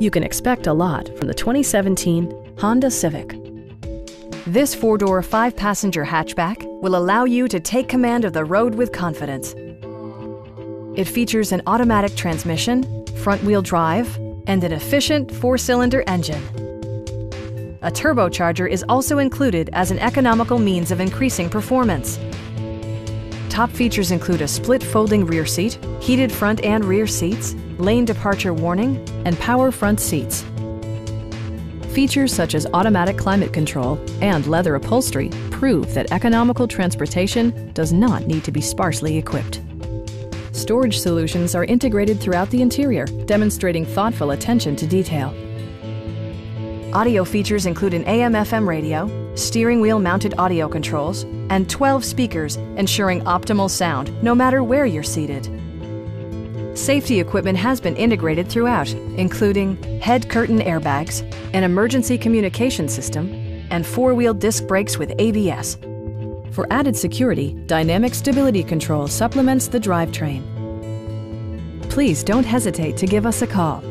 You can expect a lot from the 2017 Honda Civic. This four-door, five-passenger hatchback will allow you to take command of the road with confidence. It features an automatic transmission, front-wheel drive, and an efficient four-cylinder engine. A turbocharger is also included as an economical means of increasing performance. Top features include a split folding rear seat, heated front and rear seats, lane departure warning, and power front seats. Features such as automatic climate control and leather upholstery prove that economical transportation does not need to be sparsely equipped. Storage solutions are integrated throughout the interior, demonstrating thoughtful attention to detail. Audio features include an AM-FM radio, steering wheel mounted audio controls, and 12 speakers ensuring optimal sound no matter where you're seated. Safety equipment has been integrated throughout, including head curtain airbags, an emergency communication system, and four-wheel disc brakes with ABS. For added security, Dynamic Stability Control supplements the drivetrain. Please don't hesitate to give us a call